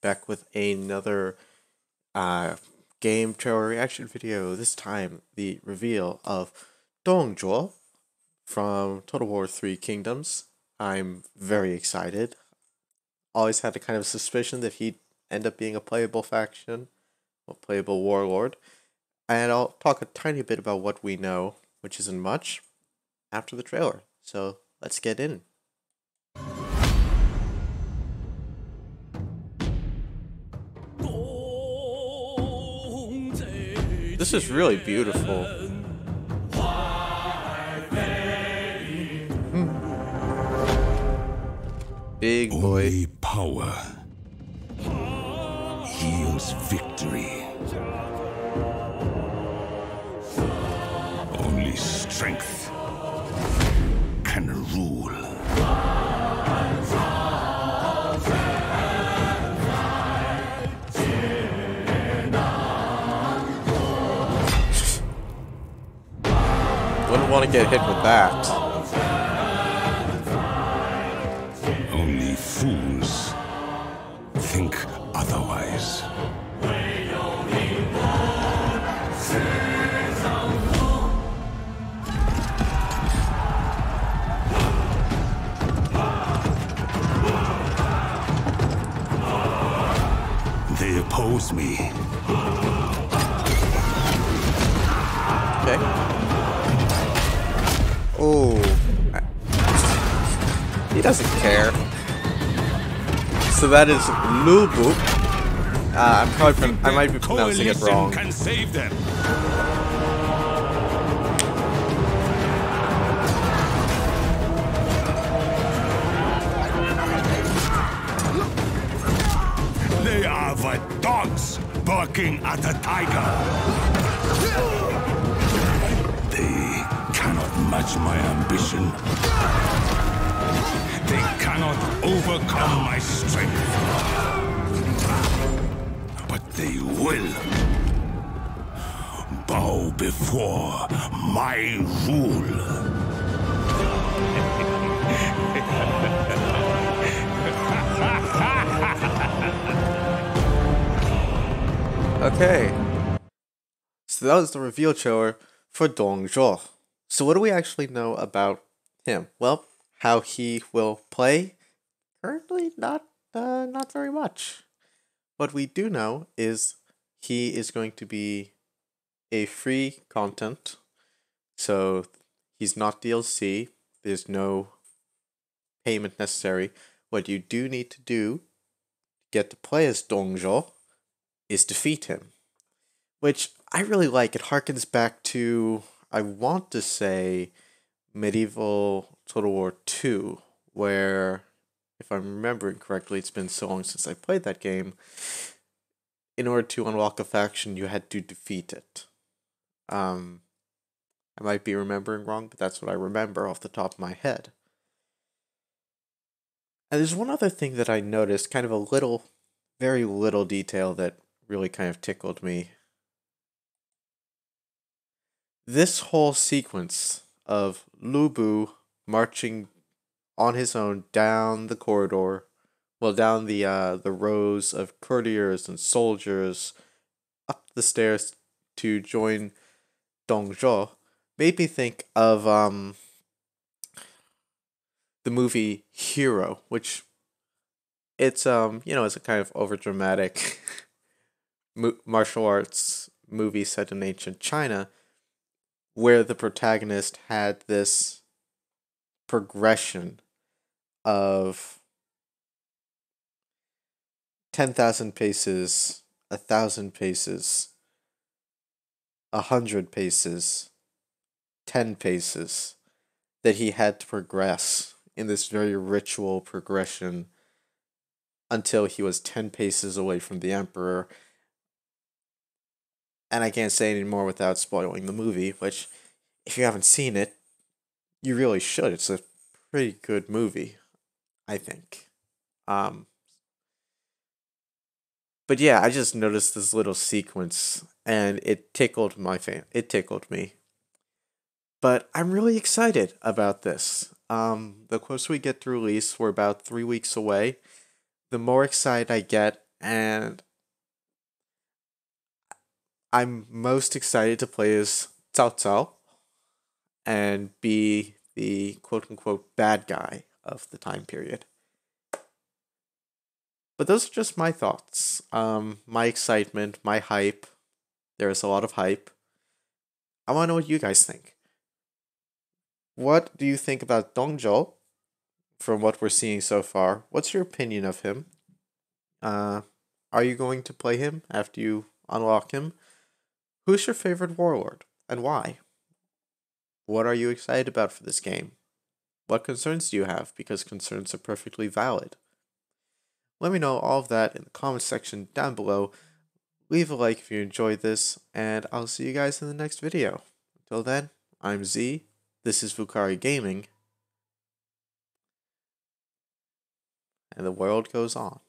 back with another uh, game trailer reaction video. This time, the reveal of Dongzhuo from Total War 3 Kingdoms. I'm very excited. Always had a kind of suspicion that he'd end up being a playable faction, a playable warlord. And I'll talk a tiny bit about what we know, which isn't much, after the trailer. So let's get in. This is really beautiful. Hmm. Big boy. Only power yields victory. Only strength can rule. Wouldn't want to get hit with that. Only fools think otherwise. They oppose me. Okay. Oh. He doesn't care. So that is Lubu. Uh, I'm probably I might be pronouncing it wrong. Can save them. They are the dogs barking at a tiger. They cannot match my ambition. They cannot overcome my strength. But they will bow before my rule. Okay. So that was the reveal trailer for Dongzhuo. So what do we actually know about him? Well, how he will play? Currently, not uh, not very much. What we do know is he is going to be a free content. So he's not DLC. There's no payment necessary. What you do need to do to get to play as Dongzhuo is defeat him. Which I really like. It harkens back to, I want to say, medieval Total War 2, where, if I'm remembering correctly, it's been so long since I played that game. In order to unlock a faction, you had to defeat it. Um, I might be remembering wrong, but that's what I remember off the top of my head. And there's one other thing that I noticed, kind of a little, very little detail that really kind of tickled me. This whole sequence of Lubu marching on his own down the corridor, well, down the uh, the rows of courtiers and soldiers, up the stairs to join Dong Dongzhuo, made me think of um the movie Hero, which it's um you know it's a kind of overdramatic martial arts movie set in ancient China, where the protagonist had this progression of 10,000 paces, a thousand paces, a hundred paces, 10 paces that he had to progress in this very ritual progression until he was 10 paces away from the Emperor. And I can't say any more without spoiling the movie, which, if you haven't seen it, you really should. It's a pretty good movie, I think. Um, but yeah, I just noticed this little sequence and it tickled my fan. It tickled me. But I'm really excited about this. Um, the closer we get to release, we're about three weeks away. The more excited I get, And I'm most excited to play as Cao Cao and be the quote unquote bad guy of the time period. But those are just my thoughts. Um, my excitement, my hype. There is a lot of hype. I want to know what you guys think. What do you think about Dongzhuo from what we're seeing so far? What's your opinion of him? Uh, are you going to play him after you unlock him? Who's your favorite warlord and why? What are you excited about for this game? What concerns do you have? Because concerns are perfectly valid. Let me know all of that in the comment section down below. Leave a like if you enjoyed this, and I'll see you guys in the next video. Until then, I'm Z, this is Vucari Gaming, and the world goes on.